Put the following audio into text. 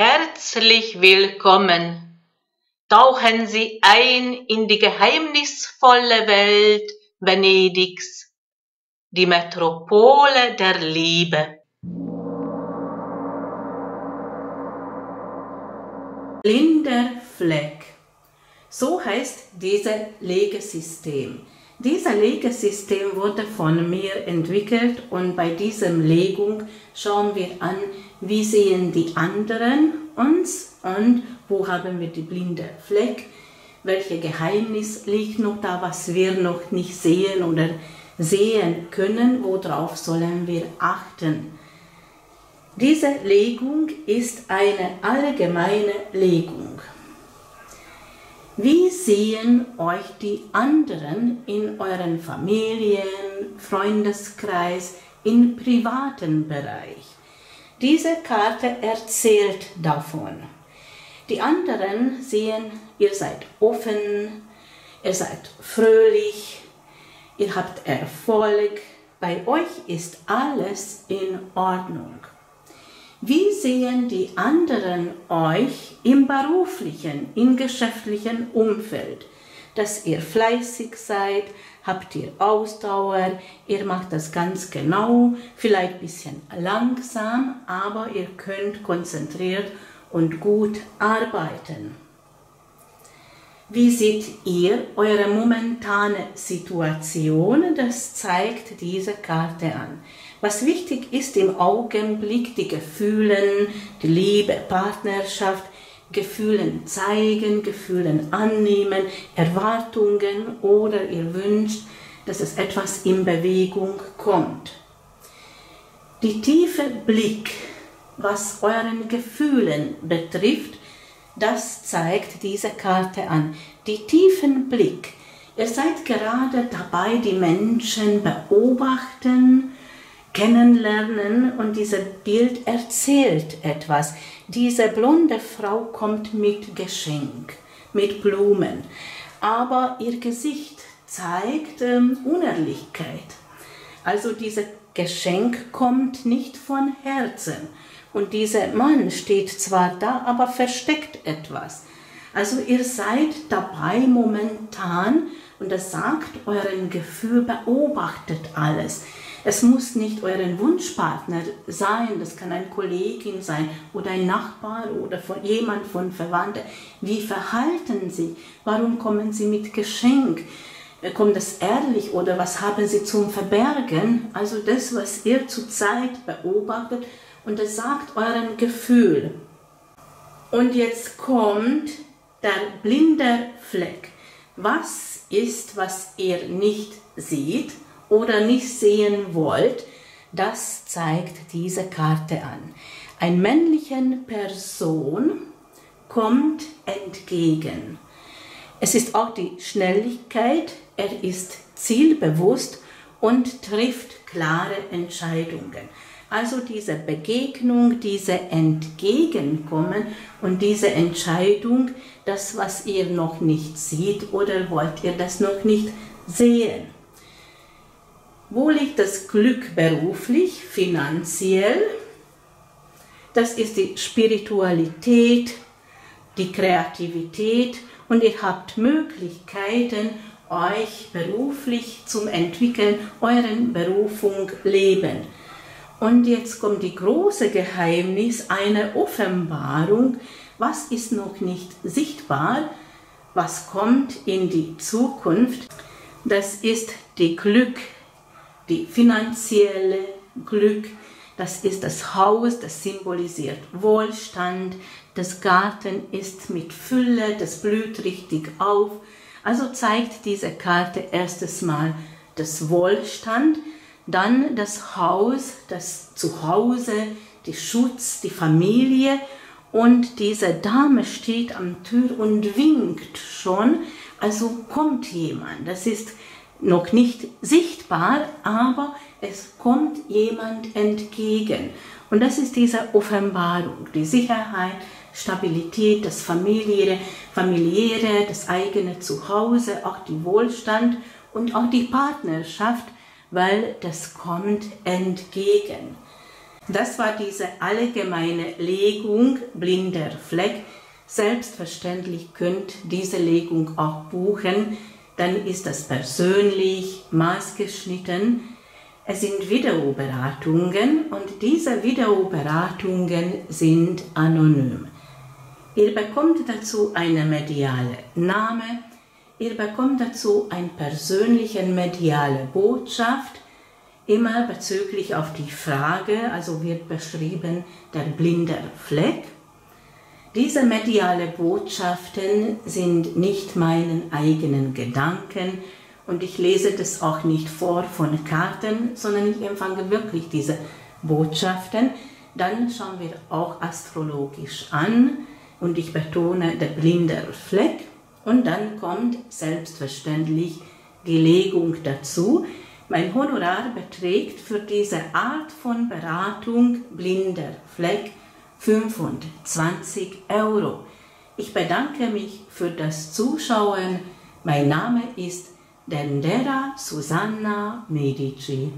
Herzlich willkommen. Tauchen Sie ein in die geheimnisvolle Welt Venedigs, die Metropole der Liebe. Blinder Fleck. So heißt dieses Legesystem. Dieses Legesystem wurde von mir entwickelt und bei diesem Legung schauen wir an, wie sehen die anderen uns und wo haben wir die blinde Fleck, welche Geheimnis liegt noch da, was wir noch nicht sehen oder sehen können, worauf sollen wir achten. Diese Legung ist eine allgemeine Legung. Wie sehen euch die anderen in euren Familien, Freundeskreis, im privaten Bereich? Diese Karte erzählt davon. Die anderen sehen, ihr seid offen, ihr seid fröhlich, ihr habt Erfolg, bei euch ist alles in Ordnung. Wie sehen die anderen euch im beruflichen, im geschäftlichen Umfeld? Dass ihr fleißig seid, habt ihr Ausdauer, ihr macht das ganz genau, vielleicht ein bisschen langsam, aber ihr könnt konzentriert und gut arbeiten. Wie seht ihr eure momentane Situation? Das zeigt diese Karte an. Was wichtig ist im Augenblick, die Gefühlen, die Liebe, Partnerschaft, Gefühlen zeigen, Gefühlen annehmen, Erwartungen oder ihr wünscht, dass es etwas in Bewegung kommt. Die tiefe Blick, was euren Gefühlen betrifft, das zeigt diese Karte an. Die tiefen Blick. Ihr seid gerade dabei, die Menschen beobachten, kennenlernen und dieses Bild erzählt etwas. Diese blonde Frau kommt mit Geschenk, mit Blumen, aber ihr Gesicht zeigt ähm, Unehrlichkeit. Also dieses Geschenk kommt nicht von Herzen. Und dieser Mann steht zwar da, aber versteckt etwas. Also ihr seid dabei momentan, und das sagt euren Gefühl, beobachtet alles. Es muss nicht euren Wunschpartner sein, das kann eine Kollegin sein oder ein Nachbar oder von jemand von Verwandten. Wie verhalten sie? Warum kommen sie mit Geschenk? Kommt das ehrlich oder was haben sie zum Verbergen? Also das, was ihr zurzeit beobachtet und das sagt euren Gefühl. Und jetzt kommt der blinde Fleck. Was ist, was ihr nicht seht? Oder nicht sehen wollt, das zeigt diese Karte an. Ein männlichen Person kommt entgegen. Es ist auch die Schnelligkeit, er ist zielbewusst und trifft klare Entscheidungen. Also diese Begegnung, diese Entgegenkommen und diese Entscheidung, das, was ihr noch nicht seht oder wollt ihr das noch nicht sehen. Wo liegt das Glück beruflich, finanziell? Das ist die Spiritualität, die Kreativität und ihr habt Möglichkeiten, euch beruflich zum Entwickeln, euren Berufung leben. Und jetzt kommt die große Geheimnis, eine Offenbarung, was ist noch nicht sichtbar, was kommt in die Zukunft. Das ist die Glück die finanzielle Glück, das ist das Haus, das symbolisiert Wohlstand, das Garten ist mit Fülle, das blüht richtig auf. Also zeigt diese Karte erstes Mal das Wohlstand, dann das Haus, das Zuhause, die Schutz, die Familie und diese Dame steht am Tür und winkt schon, also kommt jemand. Das ist noch nicht sichtbar, aber es kommt jemand entgegen. Und das ist diese Offenbarung, die Sicherheit, Stabilität, das familiäre, familiäre, das eigene Zuhause, auch die Wohlstand und auch die Partnerschaft, weil das kommt entgegen. Das war diese allgemeine Legung blinder Fleck. Selbstverständlich könnt diese Legung auch buchen, dann ist das persönlich, maßgeschnitten. Es sind Videoberatungen und diese Videoberatungen sind anonym. Ihr bekommt dazu eine mediale Name, ihr bekommt dazu eine persönliche mediale Botschaft, immer bezüglich auf die Frage, also wird beschrieben der blinde Fleck. Diese mediale Botschaften sind nicht meinen eigenen Gedanken und ich lese das auch nicht vor von Karten, sondern ich empfange wirklich diese Botschaften. Dann schauen wir auch astrologisch an und ich betone der blinde Fleck und dann kommt selbstverständlich die Legung dazu. Mein Honorar beträgt für diese Art von Beratung blinder Fleck 25 Euro. Ich bedanke mich für das Zuschauen. Mein Name ist Dendera Susanna Medici.